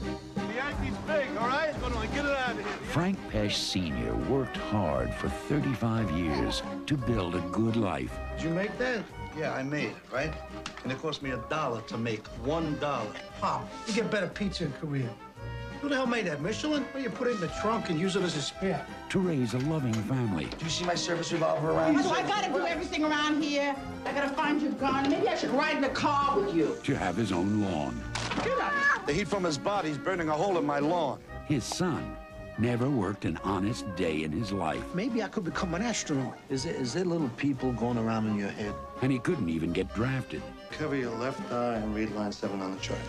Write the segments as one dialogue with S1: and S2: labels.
S1: The Yankees big, all right? Hold on, get it out of here.
S2: Frank Pesce Sr. worked hard for 35 years to build a good life.
S3: Did you make that? Yeah, I made it, right? And it cost me a dollar to make one dollar.
S4: Pop, you get better pizza in Korea. Who the hell made that? Michelin? Well, you put it in the trunk and use it as a spare.
S2: To raise a loving family.
S3: Do you see my service revolver around?
S5: So I gotta do everything around here. I gotta find your gun. Maybe I should ride in the car with you.
S2: To have his own lawn.
S5: Get up.
S3: The heat from his body's burning a hole in my lawn.
S2: His son never worked an honest day in his life.
S4: Maybe I could become an astronaut.
S3: Is there, is there little people going around in your head?
S2: And he couldn't even get drafted.
S3: Cover your left eye and read line seven on the chart.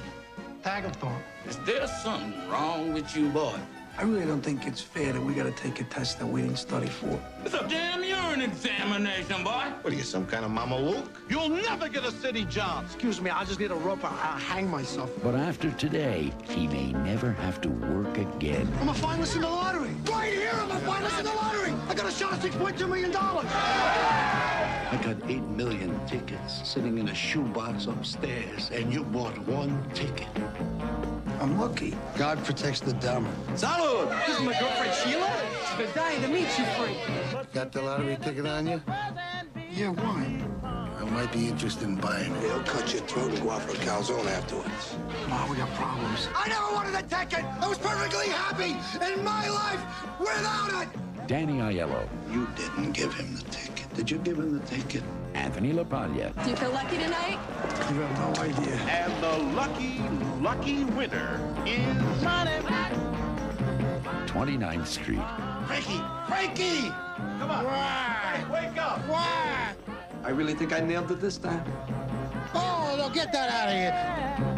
S4: Tagathorn.
S6: Is there something wrong with you, boy?
S4: I really don't think it's fair that we gotta take a test that we didn't study for.
S6: It's a damn urine examination, boy.
S3: What are you, some kind of Mama Luke?
S1: You'll never get a city job.
S4: Excuse me, I'll just get a rope. I'll, I'll hang myself.
S2: But after today, he may never have to work again.
S4: I'm a finalist in the lottery. Right here, I'm a finalist in the lottery. I got a shot at $6.2 million.
S3: I got eight million tickets sitting in a shoebox upstairs, and you bought one ticket.
S4: I'm lucky. God protects the dumb.
S3: Salud!
S7: This is my girlfriend Sheila. She's been dying to meet you, Frank.
S3: Got the lottery ticket on you?
S4: Yeah, why?
S3: I might be interested in buying it. They'll cut your throat and go out for a calzone afterwards.
S4: Ma, we got problems. I never wanted a ticket. I was perfectly happy in my life without it.
S2: Danny Aiello,
S3: You didn't give him the ticket. Did you give him the ticket?
S2: Anthony LaPaglia,
S8: Do you feel lucky tonight?
S4: You have no idea.
S1: And the lucky, lucky winner is...
S2: 29th Street.
S3: Frankie! Frankie!
S1: Come on. Why? Wake up. Why?
S7: I really think I nailed it this time.
S4: Oh, no, get that out of here.